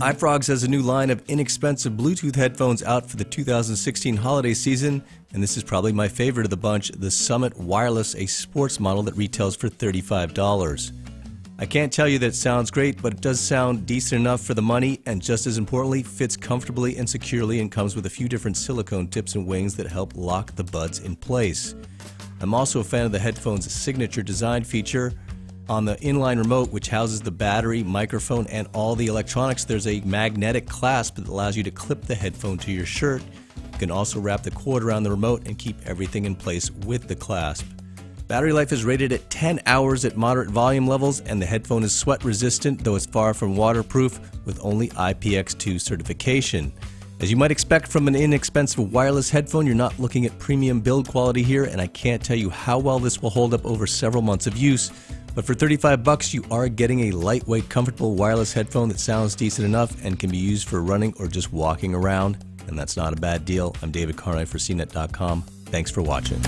iFrogz has a new line of inexpensive Bluetooth headphones out for the 2016 holiday season, and this is probably my favorite of the bunch the Summit Wireless, a sports model that retails for $35. I can't tell you that it sounds great, but it does sound decent enough for the money, and just as importantly, fits comfortably and securely and comes with a few different silicone tips and wings that help lock the buds in place. I'm also a fan of the headphone's signature design feature. On the inline remote, which houses the battery, microphone, and all the electronics, there's a magnetic clasp that allows you to clip the headphone to your shirt. You can also wrap the cord around the remote and keep everything in place with the clasp. Battery life is rated at 10 hours at moderate volume levels, and the headphone is sweat resistant, though it's far from waterproof, with only IPX2 certification. As you might expect from an inexpensive wireless headphone, you're not looking at premium build quality here, and I can't tell you how well this will hold up over several months of use. But for 35 bucks, you are getting a lightweight, comfortable wireless headphone that sounds decent enough and can be used for running or just walking around. And that's not a bad deal. I'm David Carnoy for CNET.com. Thanks for watching.